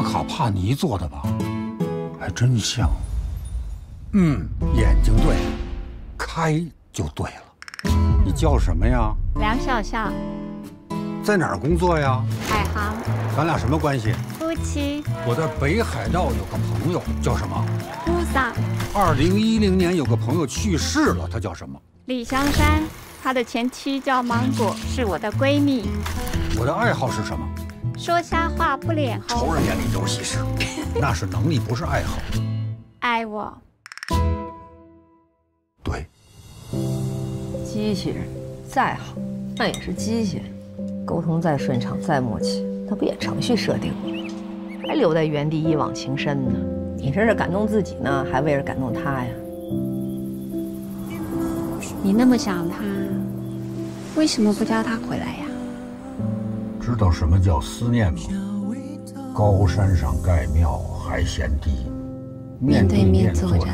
马卡帕尼做的吧？还真像。嗯，眼睛对，开就对了。你叫什么呀？梁笑笑，在哪儿工作呀？海航，咱俩什么关系？夫妻。我在北海道有个朋友，叫什么？乌萨。二零一零年有个朋友去世了，他叫什么？李香山，他的前妻叫芒果，是我的闺蜜。我的爱好是什么？说瞎话不脸红。仇人眼里都是西施，那是能力，不是爱好。爱我。对。机器人再好，那也是机器人，沟通再顺畅、再默契，那不也程序设定吗？还留在原地一往情深呢？你这是感动自己呢，还为了感动他呀？你那么想他，为什么不叫他回来呀？知道什么叫思念吗？高山上盖庙还嫌低，面对面坐着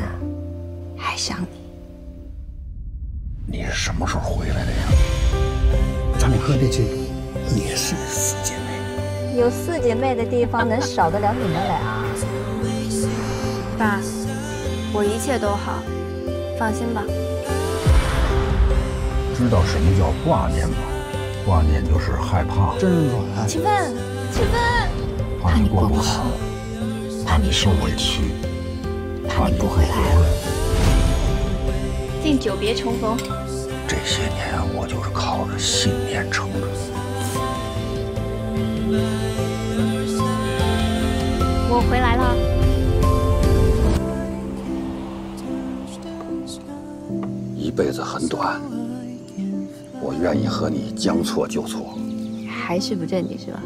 还想你。你是什么时候回来的呀？咱们喝的酒也是四姐妹，有四姐妹的地方能少得了你们俩？爸，我一切都好，放心吧。知道什么叫挂念吗？挂念就是害怕，真软。秦奋，秦奋，怕你过不好，怕你受委屈，怕你不回来了。敬久别重逢。这些年我就是靠着信念撑着。我回来了。一辈子很短。我愿意和你将错就错，还是不正经是吧？